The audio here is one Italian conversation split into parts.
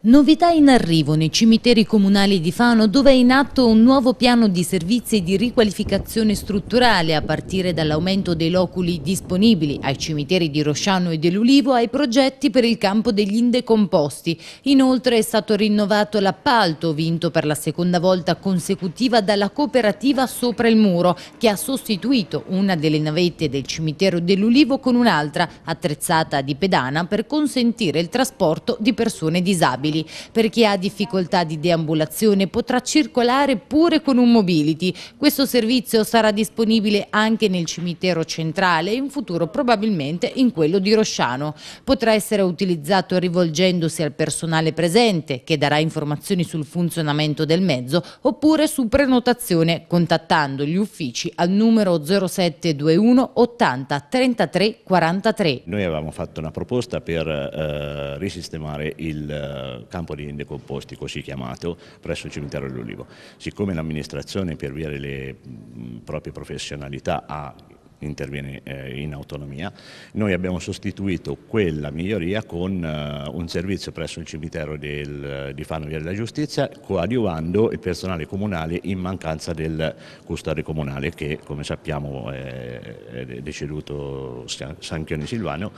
Novità in arrivo nei cimiteri comunali di Fano dove è in atto un nuovo piano di servizi e di riqualificazione strutturale a partire dall'aumento dei loculi disponibili ai cimiteri di Rosciano e dell'Ulivo ai progetti per il campo degli indecomposti. Inoltre è stato rinnovato l'appalto vinto per la seconda volta consecutiva dalla cooperativa Sopra il Muro che ha sostituito una delle navette del cimitero dell'Ulivo con un'altra attrezzata di pedana per consentire il trasporto di persone disabili disabili. Per chi ha difficoltà di deambulazione potrà circolare pure con un mobility. Questo servizio sarà disponibile anche nel cimitero centrale e in futuro probabilmente in quello di Rosciano. Potrà essere utilizzato rivolgendosi al personale presente che darà informazioni sul funzionamento del mezzo oppure su prenotazione contattando gli uffici al numero 0721 80 33 43. Noi avevamo fatto una proposta per eh, risistemare il campo di decomposti così chiamato presso il cimitero dell'Ulivo. Siccome l'amministrazione per via delle proprie professionalità ha interviene eh, in autonomia. Noi abbiamo sostituito quella miglioria con eh, un servizio presso il cimitero del, di Fano Via della Giustizia coadiuvando il personale comunale in mancanza del custode comunale che come sappiamo è, è deceduto Sanchioni Silvano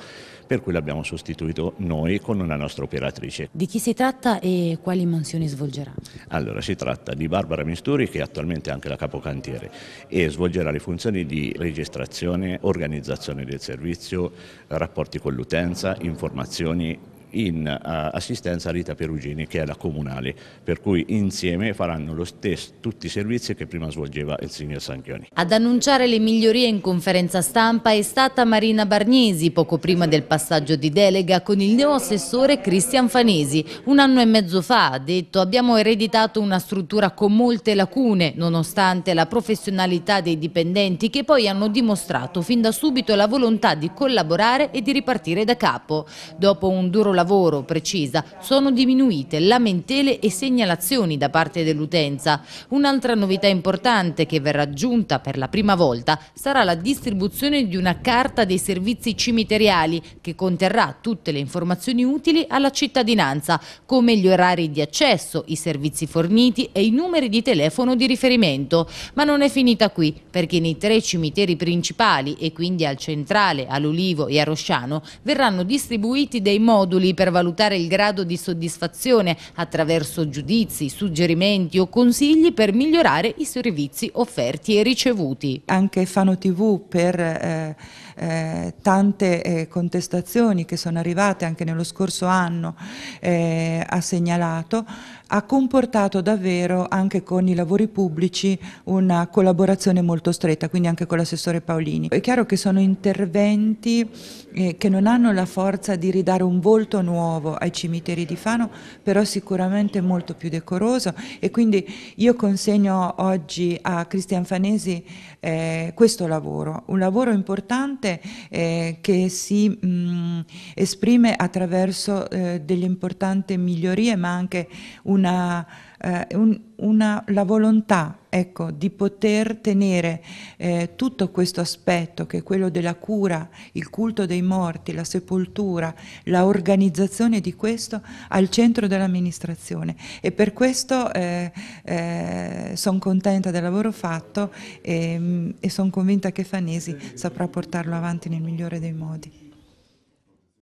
per cui l'abbiamo sostituito noi con una nostra operatrice. Di chi si tratta e quali mansioni svolgerà? Allora si tratta di Barbara Misturi che attualmente è anche la capocantiere e svolgerà le funzioni di registrazione pianificazione, organizzazione del servizio, rapporti con l'utenza, informazioni in uh, assistenza a Rita Perugini che è la comunale, per cui insieme faranno lo stesso tutti i servizi che prima svolgeva il signor Sanchioni. Ad annunciare le migliorie in conferenza stampa è stata Marina Bargnesi poco prima del passaggio di delega con il neoassessore Cristian Fanesi. Un anno e mezzo fa ha detto abbiamo ereditato una struttura con molte lacune nonostante la professionalità dei dipendenti che poi hanno dimostrato fin da subito la volontà di collaborare e di ripartire da capo. Dopo un duro lavoro lavoro precisa sono diminuite lamentele e segnalazioni da parte dell'utenza. Un'altra novità importante che verrà aggiunta per la prima volta sarà la distribuzione di una carta dei servizi cimiteriali che conterrà tutte le informazioni utili alla cittadinanza, come gli orari di accesso, i servizi forniti e i numeri di telefono di riferimento. Ma non è finita qui, perché nei tre cimiteri principali e quindi al centrale, all'Ulivo e a Rosciano verranno distribuiti dei moduli per valutare il grado di soddisfazione attraverso giudizi, suggerimenti o consigli per migliorare i servizi offerti e ricevuti. Anche Fano TV per eh, eh, tante eh, contestazioni che sono arrivate anche nello scorso anno eh, ha segnalato ha comportato davvero anche con i lavori pubblici una collaborazione molto stretta, quindi anche con l'assessore Paolini. È chiaro che sono interventi eh, che non hanno la forza di ridare un volto nuovo ai cimiteri di Fano, però sicuramente molto più decoroso e quindi io consegno oggi a Cristian Fanesi eh, questo lavoro, un lavoro importante eh, che si mh, esprime attraverso eh, delle importanti migliorie ma anche un una, eh, un, una, la volontà ecco, di poter tenere eh, tutto questo aspetto che è quello della cura, il culto dei morti, la sepoltura, la organizzazione di questo al centro dell'amministrazione e per questo eh, eh, sono contenta del lavoro fatto e, e sono convinta che Fanesi saprà portarlo avanti nel migliore dei modi.